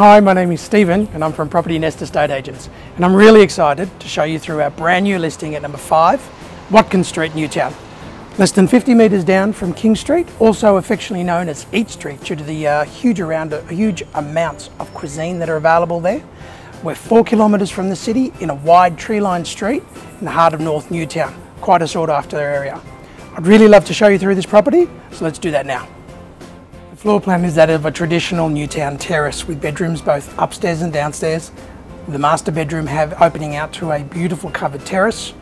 Hi, my name is Stevan and I'm from Property Nest Estate Agents and I'm really excited to show you through our brand new listing at number 5 Watkins Street, Newtown. Less than 50 metres down from King Street, also affectionately known as Eat Street due to the uh, huge, around, uh, huge amounts of cuisine that are available there. We're 4 kilometres from the city in a wide tree-lined street in the heart of North Newtown, quite a sought after area. I'd really love to show you through this property, so let's do that now. The floor plan is that of a traditional Newtown terrace with bedrooms both upstairs and downstairs. The master bedroom have opening out to a beautiful covered terrace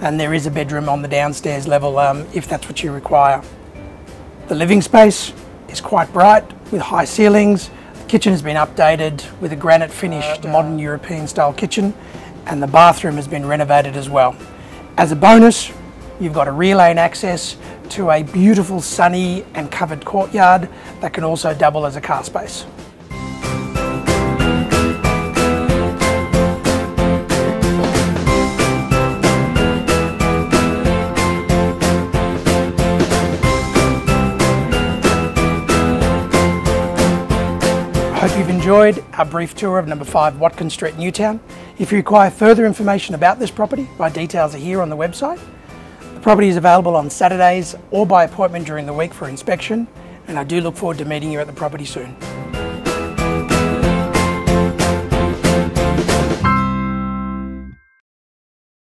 and there is a bedroom on the downstairs level um, if that's what you require. The living space is quite bright with high ceilings. The kitchen has been updated with a granite finished modern European style kitchen and the bathroom has been renovated as well. As a bonus, You've got a rear lane access to a beautiful sunny and covered courtyard that can also double as a car space. Hope you've enjoyed our brief tour of number 5 Watkins Street, Newtown. If you require further information about this property, my details are here on the website. The property is available on Saturdays or by appointment during the week for inspection and I do look forward to meeting you at the property soon.